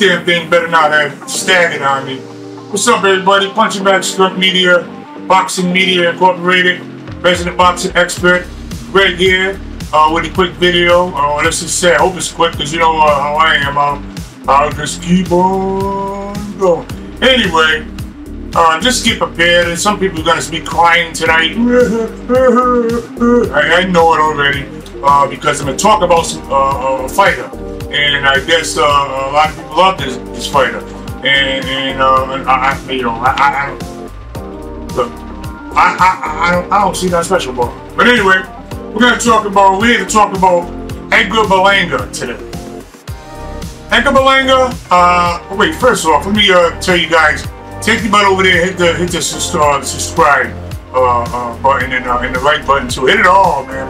damn thing better not have staggered on me. What's up, everybody? Punching Bag Skunk Media, Boxing Media Incorporated, resident boxing expert, right here, uh, with a quick video. Uh, let's just say, I hope it's quick, because you know uh, how I am. I'll, I'll just keep on going. Anyway, uh, just get prepared. And some people are going to be crying tonight. I, I know it already uh, because I'm going to talk about some uh, a fighter, and I guess uh, a lot of people love this this fighter. And, and uh, I, I, you know, I, I, I look, I, I, I, don't, I don't see that special ball. But anyway, we're going to talk about. We're to talk about Edgar Berlanga today. Edgar Berlanga. Uh, wait, first off, let me uh, tell you guys. Take your butt over there, hit the hit the uh, subscribe uh, uh, button and, uh, and the like button too. Hit it all, man.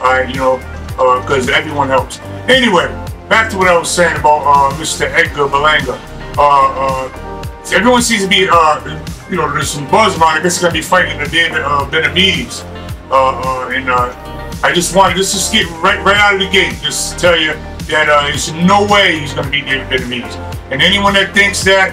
Alright, you know, because uh, everyone helps. Anyway, back to what I was saying about uh, Mr. Edgar Berlanga. Uh, uh, everyone seems to be, uh, you know, there's some buzz around. I guess he's gonna be fighting the David uh, Benavidez. and I just wanted just to skip right right out of the gate, just to tell you that there's no way he's gonna beat David Benavidez. And anyone that thinks that,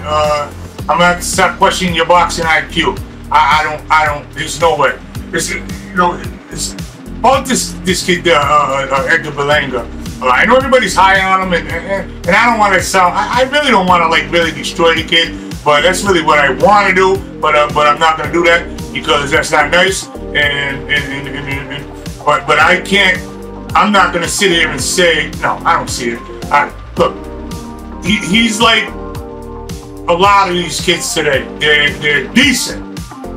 I'm have to stop questioning your boxing IQ. I, I don't, I don't. There's no way. It's, you know, it's about this this kid, uh, uh, uh Edgar Berlanga. Uh, I know everybody's high on him, and and, I don't want to sound. I, I really don't want to like really destroy the kid, but that's really what I want to do. But uh, but I'm not gonna do that because that's not nice. And and, and, and, and but but I can't. I'm not gonna sit here and say no. I don't see it. I, look, he, he's like a lot of these kids today. They're they're decent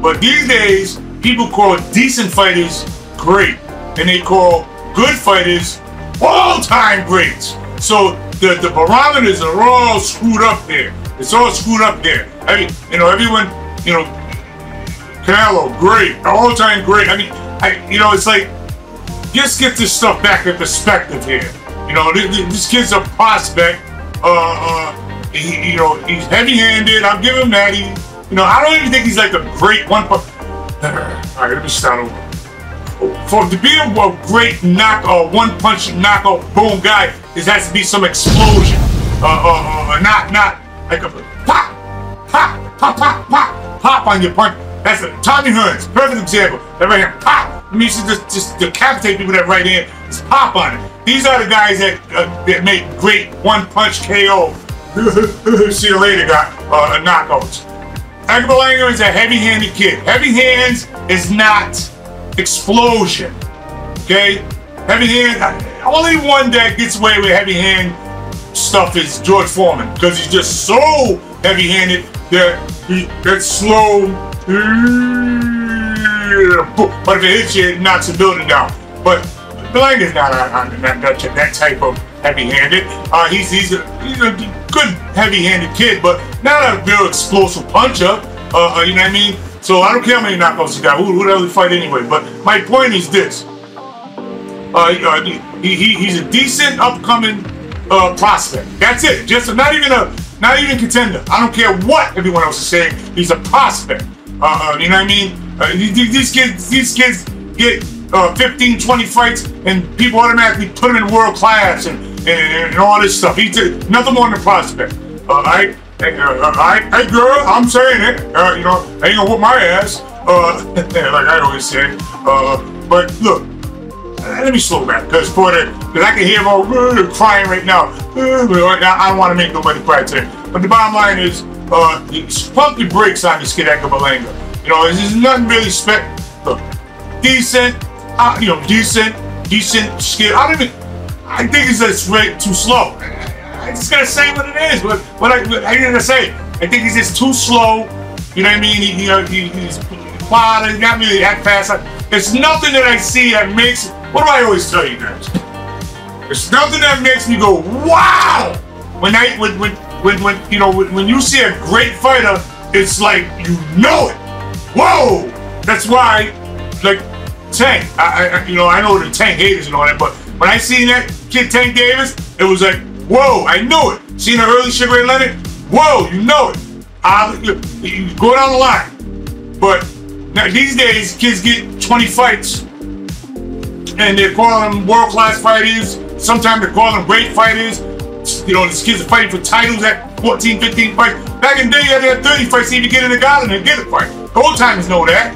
but these days, people call decent fighters great, and they call good fighters all-time greats. So the, the barometers are all screwed up there. It's all screwed up there. I mean, you know, everyone, you know, Canelo, great, all-time great. I mean, I, you know, it's like, just get this stuff back in perspective here. You know, this, this kid's a prospect. Uh, uh, he, you know, he's heavy-handed. I'll give him that. He, you know, I don't even think he's like a great one. All right, let me start over. For to be a great knock or one punch knockout boom guy, there has to be some explosion. Uh, uh, uh, not not like a pop, pop, pop, pop, pop, pop on your punch. That's a Tommy Hearns, perfect example. That right here, pop. It means to just, just decapitate people that right hand. Just pop on it. These are the guys that uh, that make great one punch KO. See you later, guy. Uh, knockouts. Edgar Berlanga is a heavy-handed kid. Heavy hands is not explosion. Okay? Heavy hand, only one that gets away with heavy hand stuff is George Foreman because he's just so heavy-handed that he gets slow. But if it hits you, it knocks the building down. But Blang is not on, on that, that, type of heavy-handed. Uh, he's he's a, he's a good heavy-handed kid, but not a real explosive puncher. Uh, uh, you know what I mean? So I don't care how many knockouts he got. Who, who hell he fight anyway? But my point is this: uh, uh he, he, he's a decent upcoming uh, prospect. That's it. Just not even a not even contender. I don't care what everyone else is saying. He's a prospect. Uh, you know what I mean? these kids these kids get uh, 15, 20 fights, and people automatically put him in world class and, and, and all this stuff. He's nothing more than a prospect. Uh, I, hey, uh, I, hey, girl, I'm saying it. Uh, you know, I ain't gonna whoop my ass. Uh, like I always say. Uh, but look, uh, let me slow back, cause for the, cause I can hear all uh, crying right now. Uh, I don't want to make nobody cry today. But the bottom line is, uh, pump the brakes on this kid Berlanga. You know, there's nothing really spec. Look, decent, uh, you know, decent, decent skill. I don't even. I think it's just way too slow. I just gotta say what it is. What what I what I gotta say. I think he's just too slow. You know what I mean? He, you uh, know, he, he's quiet. He's not really that fast. There's nothing that I see that makes. What do I always tell you guys? There's nothing that makes me go wow. When I when when when, when you know when, when you see a great fighter, it's like you know it. Whoa! That's why, like Tank. I, I, you know, I know the Tank haters and all that, but when I seen that kid Tank Davis, it was like, whoa, I knew it. Seen the early Sugar Ray Leonard, whoa, you know it. I, you go down the line. But now these days, kids get 20 fights, and they're calling them world-class fighters. Sometimes they're calling them great fighters. you know, these kids are fighting for titles at 14, 15 fights. Back in the day, you had to have 30 fights to even get in the garden and get a fight. Old timers know that.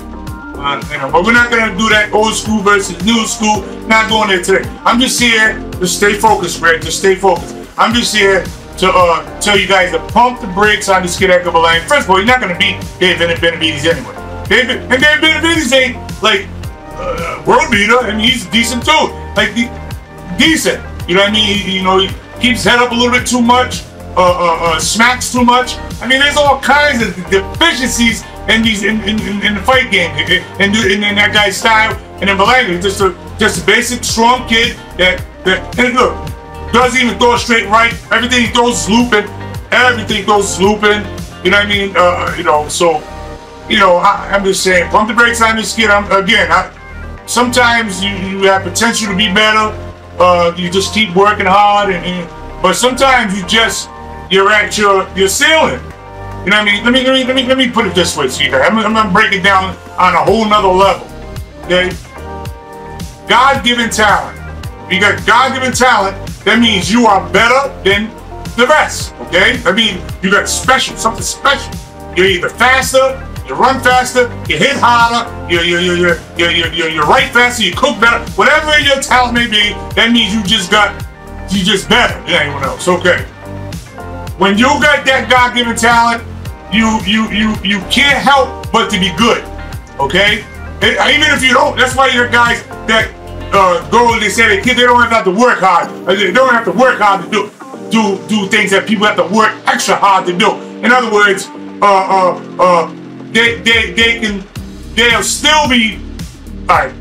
Uh, but we're not gonna do that old school versus new school. Not going there today. I'm just here to stay focused, Greg. Just stay focused. I'm just here to uh, tell you guys to pump the brakes on this kid Edgar Berlanga. First of all, you're not gonna beat David Benavidez anyway. David and David Benavidez ain't like uh, world beater, and he's decent too. Like decent. You know what I mean? He, you know, he keeps head up a little bit too much, uh, uh, uh, smacks too much. I mean, there's all kinds of deficiencies in these in, in, in the fight game, in, in, in that guy's style. And then Berlanga, just a just a basic strong kid that that and look doesn't even throw straight right. Everything he throws is looping. Everything goes looping. You know what I mean? Uh, you know, so you know, I, am just saying, pump the brakes on this kid. I'm, again, I, sometimes you, you have potential to be better. Uh, you just keep working hard, and, and, but sometimes you just you're at your your ceiling. You know what I mean? Let me let me let me let me put it this way, Steve. I'm, I'm gonna break it down on a whole nother level. Okay? God-given talent. You got God-given talent. That means you are better than the rest. Okay? I mean, you got special, something special. You're either faster, you run faster, you hit harder, you you you you you you, you, you write faster, you cook better, whatever your talent may be, that means you just got you just better than anyone else. Okay. When you got that God-given talent, you you you you can't help but to be good. Okay? And even if you don't, that's why you're guys that uh, go. They say they they don't have to work hard. They don't have to work hard to do do do things that people have to work extra hard to do. In other words, uh uh uh they, they, they can, they'll still be, right,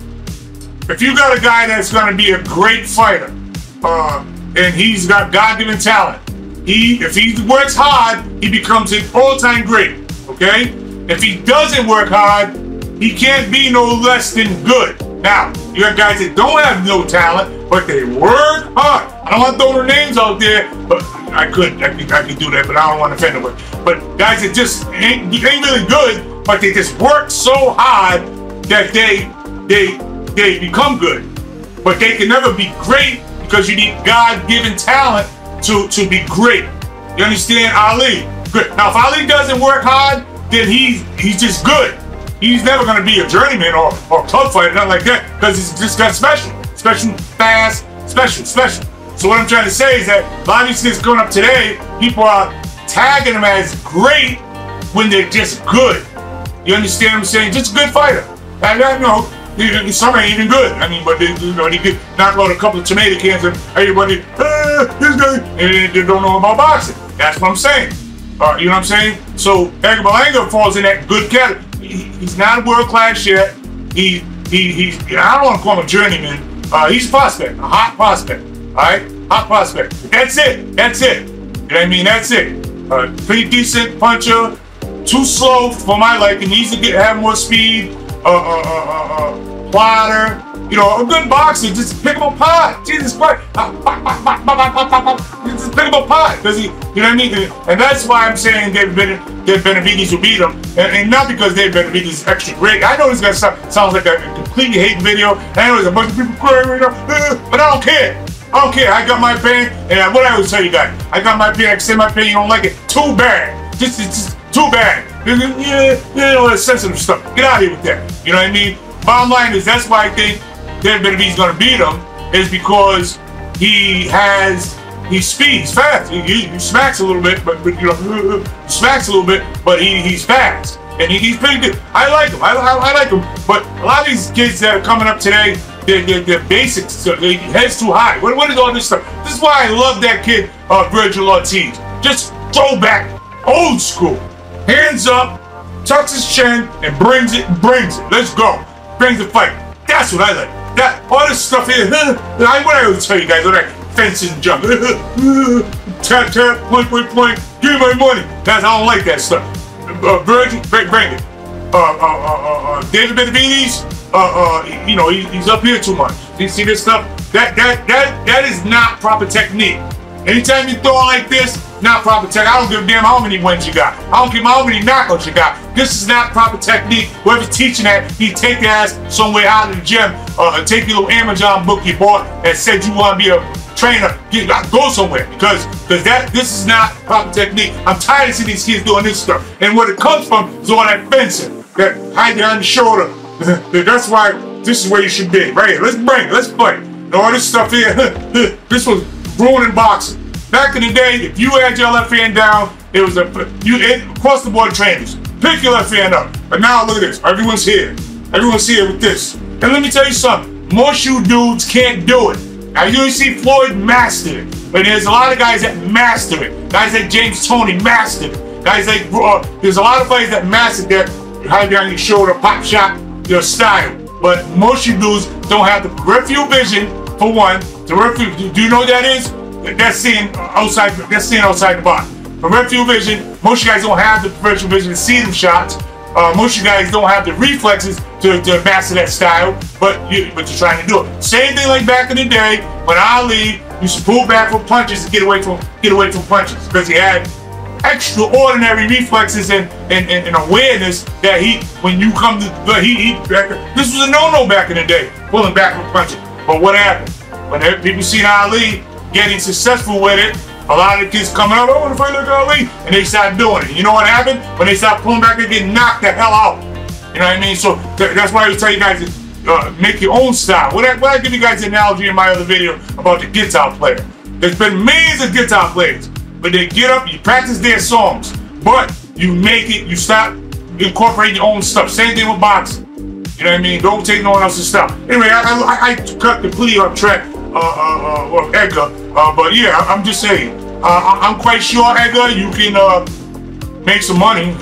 if you got a guy that's going to be a great fighter, uh, and he's got God-given talent, he, if he works hard, he becomes an all-time great, okay? If he doesn't work hard, he can't be no less than good. Now, you got guys that don't have no talent, but they work hard. I don't want to throw their names out there, but I could, I could, I could do that, but I don't want to offend anyone. But guys that just ain't, ain't really good, but they just work so hard that they, they, they become good. But they can never be great because you need God-given talent to, to be great. You understand, Ali? Good. Now, if Ali doesn't work hard, then he's he's just good. He's never going to be a journeyman or, or club fighter, nothing like that, because he's just got special. Special, fast, special, special. So what I'm trying to say is that a lot of going up today, people are tagging them as great when they're just good. You understand what I'm saying? Just a good fighter. I know some ain't even good. I mean, but they, you know, he could knock out a couple of tomato cans and everybody, ah, this guy, and they don't know about boxing. That's what I'm saying. Uh, you know what I'm saying? So Edgar Berlanga falls in that good category. He, he's not world class yet. He he he's I don't want to call him a journeyman. Uh, he's a prospect, a hot prospect. All right, hot prospect. That's it. That's it. You know what I mean? That's it. Uh, pretty decent puncher. Too slow for my liking. Needs to get have more speed. Uh, uh, uh, uh, uh plotter. You know, a good boxer. Just pick him apart. Jesus Christ. Just pick him apart. Because he, you know what I mean? And that's why I'm saying David, David Benavidez will beat him. And, and, not because David Benavidez is extra great. I know this guy sound, sounds like a, completely hate video. I know there's a bunch of people crying right now. But I don't care. I don't care. I got my opinion, and what I always tell you guys, I got my opinion. I say my opinion. You don't like it? Too bad. Just, just too bad. Yeah, you know, that sensitive stuff. Get out of here with that. You know what I mean? Bottom line is that's why I think David Benavidez going to beat him is because he has he speeds fast. He, he, smacks a little bit, but, but you know, smacks a little bit, but he, he's fast and he, he's pretty good. I like him. I, I, I, like him. But a lot of these kids that are coming up today, their, their, their basics, their heads too high. What, what is all this stuff? This is why I love that kid, uh, Vergil Ortiz. Just throw back, old school. Hands up, tucks his chin, and brings it, brings it. Let's go. Brings the fight. That's what I like. That all this stuff here. I what I always tell you guys, all that fences and jump. tap tap, point point point. Give my money. That's I don't like that stuff. Uh, Vergil, bring, it. Uh, uh, uh, uh, David Benavidez, uh, uh, you know, he, he's up here too much. You see this stuff? That that that that is not proper technique. Anytime you throw like this, not proper technique. I don't give a damn how many wins you got. I don't care how many knockouts you got. This is not proper technique. Whoever's teaching that, he take your ass somewhere out of the gym, uh, take your little Amazon book you bought that said you want to be a trainer, get, go somewhere because because that this is not proper technique. I'm tired of seeing these kids doing this stuff. And where it comes from is all that fencing, that high behind the shoulder. That's why this is where you should be. Right here. Let's bring it. Let's fight. And all this stuff here. this was ruining boxing. Back in the day, if you had your left hand down, it was a you across the board trainers. Pick your left hand up. But now look at this. Everyone's here. Everyone's here with this. And let me tell you something. Most you dudes can't do it. Now you see Floyd master it. But there's a lot of guys that master it. Guys like James Toney mastered it. Guys like uh, there's a lot of fighters that mastered that high behind your shoulder, pop shot, your style. But most you dudes don't have the peripheral vision for one. The peripheral, do you know what that is? That's seeing outside. That's seeing outside the box peripheral vision. Most you guys don't have the peripheral vision to see them shots. Uh, most of you guys don't have the reflexes to, to master that style, but you but you're trying to do it. Same thing like back in the day when Ali used to pull back from punches to get away from get away from punches because he had extraordinary reflexes and, and, and, and, awareness that he when you come to the he, he this was a no-no back in the day, pulling back from punches. But what happened? When people seen Ali getting successful with it, a lot of the kids coming up, I want to fight like Ali, and they start doing it. You know what happened? When they start pulling back, they get knocked the hell out. You know what I mean? So th that's why I tell you guys to uh, make your own style. What I, what I give you guys the analogy in my other video about the guitar player. There's been millions of guitar players, but they get up, you practice their songs, but you make it, you start incorporating your own stuff. Same thing with boxing. You know what I mean? Don't take no one else's stuff. Anyway, I, I, I cut completely off track uh, uh, uh, Edgar. Uh, but yeah, I'm just saying. I'm quite sure, Edgar, you can uh, make some money.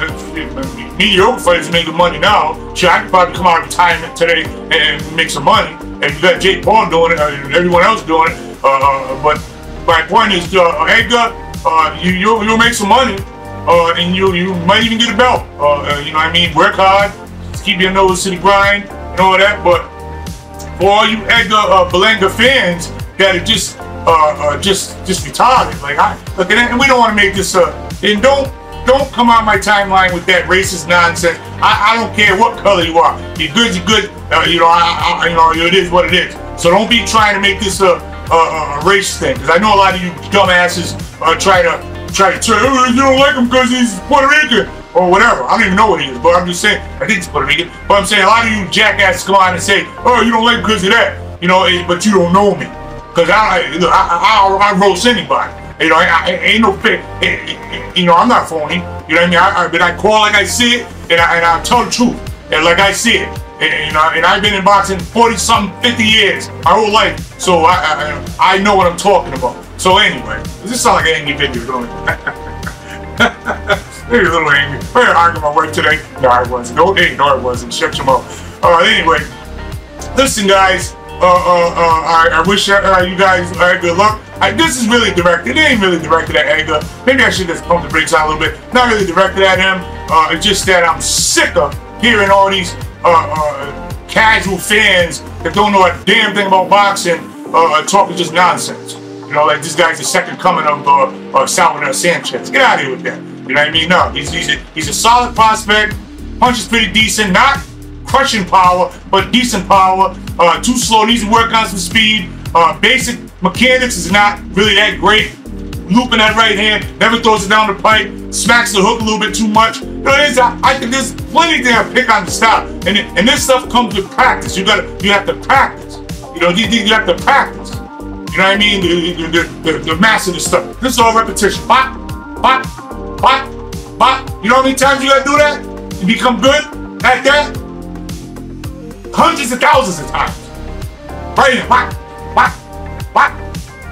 Mediocre fighters making money now. Sure, I could probably come out of retirement today and make some money. And you got Jake Paul doing it, and everyone else doing it. but my point is, Edgar, you you'll, you'll make some money, Uh, and you you might even get a belt. Uh, you know what I mean? Work hard, keep your nose to the grind, and all that. But for all you Edgar uh, Berlanga fans that are just uh, uh, just just retarded. Like I look and we don't want to make this uh and don't don't come on my timeline with that racist nonsense. I, I don't care what color you are. You're good, you're good. Uh, you know, I, I, you know, it is what it is. So don't be trying to make this a, a, a racist thing, because I know a lot of you dumbasses uh, try to try to. Oh, you don't like him because he's Puerto Rican or whatever. I don't even know what he is, but I'm just saying, I think it's Puerto Rican. But I'm saying a lot of you jackasses come on and say, oh, you don't like because of that. You know, eh, but you don't know me. Because I, I, I, I, roast anybody. You know, I, I ain't no fake. Eh, eh, you know, I'm not phony. You know what I mean? I, I, but I call like I see it, and I, and I tell the truth, and like I see it. And, you know, and I've been in boxing 40 something, 50 years, my whole life. So I, I, I know what I'm talking about. So anyway, this sound like an angry video, don't it? A little angry. I arguing my wife today. No, I wasn't. No, hey, no, I wasn't. Shut your mouth. Right, anyway. Listen, guys. Uh, uh, uh, I, I wish uh, you guys uh, good luck. I, this is really directed. It ain't really directed at Edgar. Maybe I should just pump the brakes out a little bit. Not really directed at him. Uh, it's just that I'm sick of hearing all these uh, uh, casual fans that don't know a damn thing about boxing uh, talking just nonsense. You know, like this guy's the second coming of uh, uh, Salvador Sanchez. Get out of here with that. You know what I mean? No, he's, he's, a, he's a solid prospect. Punch is pretty decent. Not crushing power, but decent power. Uh, too slow. Needs to work on some speed. Uh, basic mechanics is not really that great. Looping that right hand, never throws it down the pipe, smacks the hook a little bit too much. You know, there's, I, think there's plenty there to pick on the style, and and this stuff comes with practice. You gotta, you have to practice. You know, you, you have to practice. You know what I mean? The, the, the, the the stuff. This is all repetition. Pop, pop, Bop, bop. You know how many times you gotta do that to become good at that? Hundreds of thousands of times. Right here. Bop, bop, bop,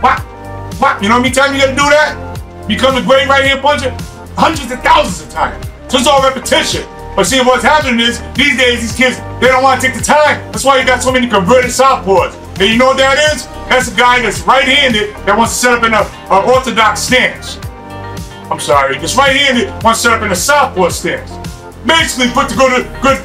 bop, bop. You know how many times you gotta do that? Become a great right hand puncher? Hundreds of thousands of times. So it's all repetition. But see, what's happening is, these days, these kids, they don't want to take the time. That's why you got so many converted southpaws. And you know what that is? That's a guy that's right-handed that wants to set up in a, a orthodox stance. I'm sorry, it's right-handed one set up in the southpaw stance. Basically, put the good, good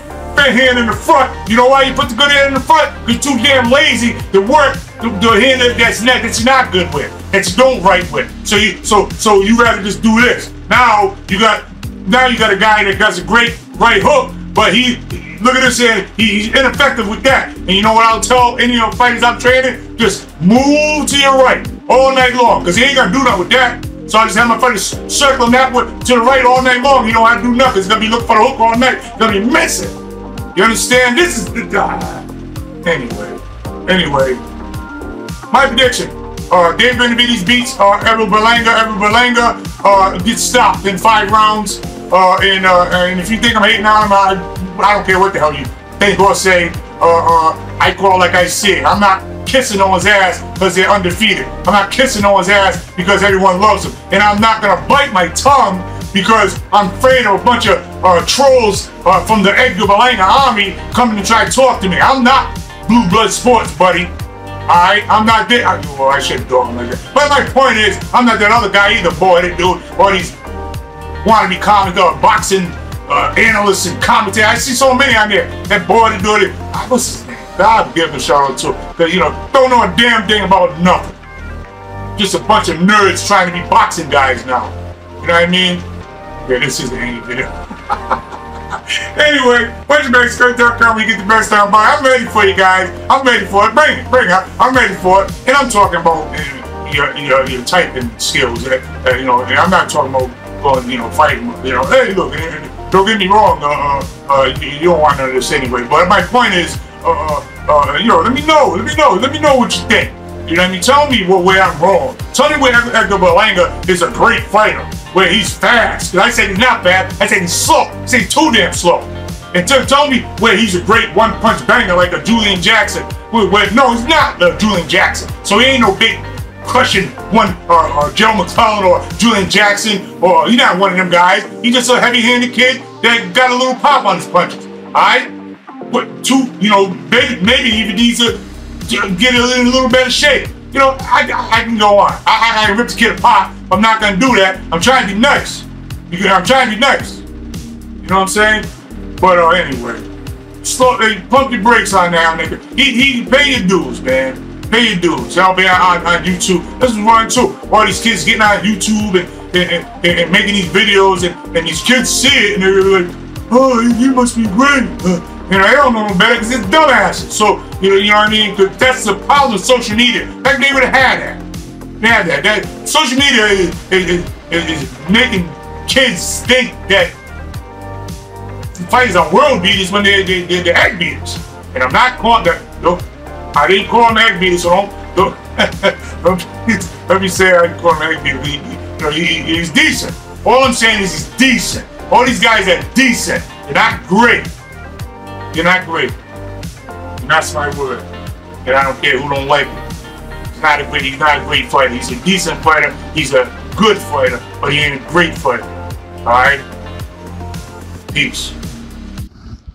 hand in the front. You know why you put the good hand in the front? You're too damn lazy to work the, the hand that's not that you're not good with, that you don't write with. So you so so you rather just do this. Now you got now you got a guy that does a great right hook, but he look at this here, he, he's ineffective with that. And you know what I'll tell any of the fighters I'm training? Just move to your right. all night long, because he ain't gonna do nothing with that. So I just have my friend circling that way to the right all night long. You have to do nothing. He's gonna be looking for the hook all night. Gonna be missing. You understand? This is the guy. Anyway, anyway, my prediction. Uh, Dave Benavidez beats uh, Errol Berlanga. Errol Berlanga uh, gets stopped in five rounds. Uh, and, uh, and if you think I'm hating on him, I, I don't care what the hell you think or say. Uh, uh, I call like I see. I'm not kissing on his ass because they're undefeated. I'm not kissing on his ass because everyone loves him. And I'm not going to bite my tongue because I'm afraid of a bunch of uh, trolls uh, from the Edgar Berlanga army coming to try to talk to me. I'm not Blue Blood Sports, buddy. Alright, I'm not that. I, well, I shouldn't do like that. But my point is, I'm not that other guy either, boy, that dude, all these wanna be comic uh, boxing uh, analysts and commentators. I see so many on there that boy to do it. I was God give a shout out to because you know don't know a damn thing about nothing. Just a bunch of nerds trying to be boxing guys now. You know what I mean? Yeah, this is the any video. anyway, WedgeMaxCurry.com where you get the best down by. I'm ready for you guys. I'm ready for it. Bring it, bring it. I'm ready for it. And I'm talking about uh, your, your, your typing skills. Uh, uh, you know, and I'm not talking about going, you know, fighting. You know, hey, look, don't get me wrong. Uh, uh, you, you don't want none of this anyway. But my point is, uh, uh, you know, let me know, let me know, let me know what you think. You know what I mean? Tell me where I'm wrong. Tell me where Edgar Berlanga is a great fighter, where he's fast. Because I said he's not fast, I said he's slow. I said too damn slow. And tell, tell me where he's a great one-punch banger like a Julian Jackson. Where, where, no, he's not a Julian Jackson. So he ain't no big crushing one or, or Joe McClellan or Julian Jackson or you're not one of them guys. He's just a heavy-handed kid that got a little pop on his punches. Alright? But two, you know, maybe, maybe even needs to get in a little better shape. You know, I, I can go on. I, I, I rip the kid apart. I'm not gonna do that. I'm trying to be nice. I'm trying to be nice. You know what I'm saying? But uh, anyway, slow, hey, pump your brakes on now, nigga. He, he pay your dues, man. Your dues. Y'all be on, on, YouTube. This is one too. All these kids getting on YouTube and, and, and, and making these videos, and, these kids see it and they're like, oh, you must be great. You know, they don't know no better because it's dumbasses. So, you know, you know what I mean? Cause that's the problem with social media. Heck, they would have had that. They had that. that social media is, is, is, is making kids think that fighters are world beaters when they're, they, they're, they're egg beaters. And I'm not calling that. No, I didn't call them egg beaters, so don't, don't, don't let me say I didn't call him egg beater. He, you know, he, he's decent. All I'm saying is he's decent. All these guys are decent. They're not great. You're not great. And that's my word. And I don't care who don't like it. He's not a great, he's not a great fighter. He's a decent fighter. He's a good fighter, but he ain't a great fighter. Alright? Peace.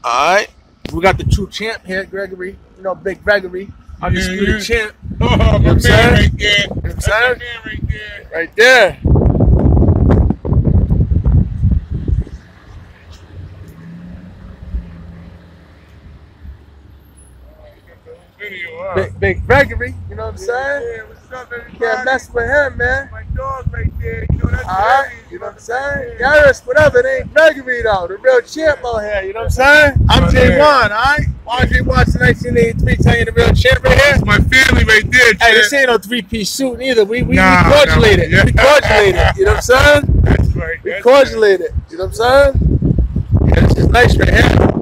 Alright. We got the true champ here, Gregory. You know, Big Gregory. Undisputed yeah, yeah. champ. Oh, you know my man right there. You know what I'm saying? Right there. Right there. Big, Big Gregory, you know what I'm saying? Yeah, what's up, everybody? Can't mess with him, man. My dog right there, you know that's All right, you know what I'm saying? Garris, whatever, it ain't Gregory though, the real champ out here, you know what I'm saying? I'm J1, all right? RJ Watson 1983 telling you the real champ right here. That's my family right there, champ. Hey, this ain't no three-piece suit either. We we, nah, we cordialated. Nah, yeah. We cordialated, you know what I'm saying? That's right. We cordialated, you know what I'm saying? Yeah, this is nice right here.